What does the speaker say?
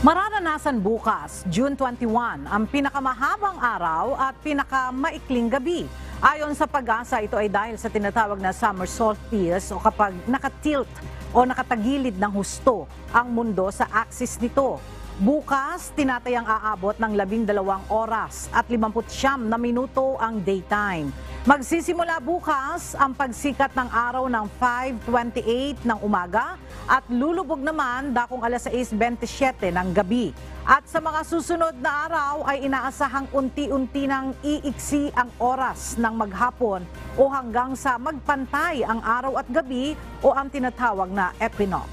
Mararanasan bukas, June 21, ang pinakamahabang araw at pinakamaikling gabi. Ayon sa pag-asa, ito ay dahil sa tinatawag na summer solstice o kapag nakatilt o nakatagilid ng husto ang mundo sa axis nito. Bukas, tinatayang aabot ng 12 oras at 59 na minuto ang daytime. Magsisimula bukas ang pagsikat ng araw ng 5.28 ng umaga at lulubog naman dakong alas 6.27 ng gabi. At sa mga susunod na araw ay inaasahang unti-unti nang iiksi ang oras ng maghapon o hanggang sa magpantay ang araw at gabi o ang tinatawag na equinox.